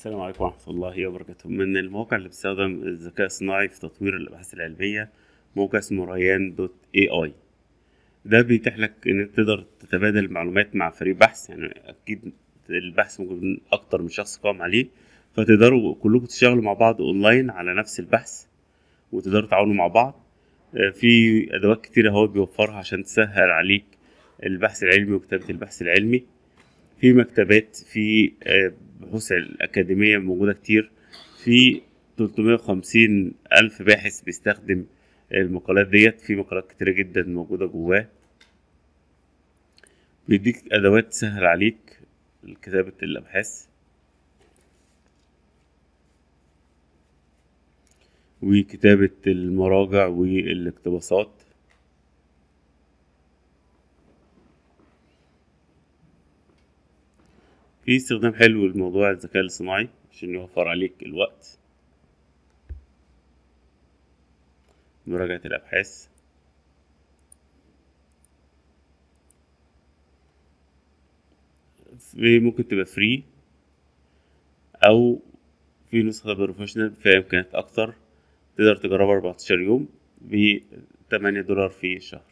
السلام عليكم ورحمة الله وبركاته. من المواقع اللي بتستخدم الذكاء الصناعي في تطوير الأبحاث العلمية موقع اسمه ريان دوت اي اي ده بيتيح لك إن أنت تقدر تتبادل معلومات مع فريق بحث. يعني أكيد البحث ممكن أكتر من شخص قام عليه. فتقدروا كلكم تشتغلوا مع بعض أونلاين على نفس البحث وتقدروا تعاونوا مع بعض. آه، في أدوات كتيرة هو بيوفرها عشان تسهل عليك البحث العلمي وكتابة البحث العلمي. في مكتبات في آه، بحوث الأكاديمية موجودة كتير. في 350 ألف باحث بيستخدم المقالات ديت. في مقالات كتيرة جدا موجودة جواه. بيديك أدوات تسهل عليك كتابة الأبحاث. وكتابة المراجع والاقتباسات. في استخدام حلو لموضوع الذكاء الاصطناعي عشان يوفر عليك الوقت. مراجعة الأبحاث. ممكن تبقى free أو في نسخة professional فيها إمكانيات أكتر. تقدر تجربها 14 يوم ب 8 دولار في الشهر.